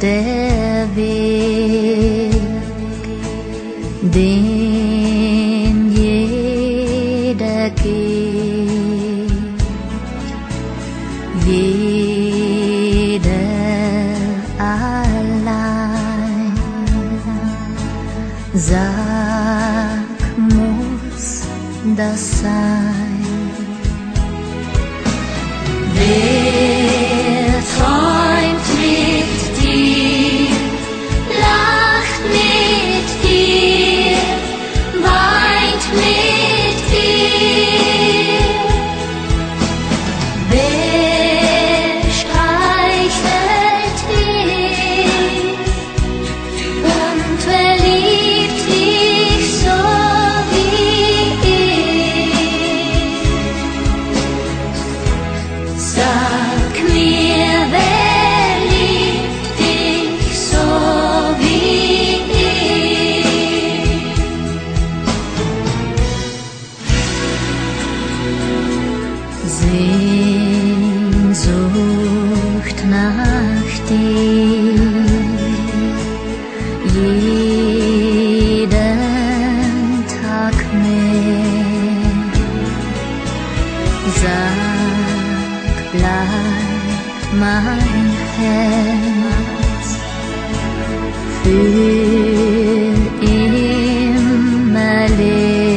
Der Weg, den jeder geht, Zak Mos Dasai Sehnsucht nach dir. Jeden Tag mehr. Sag, bleib mein Herz. Für immer leer.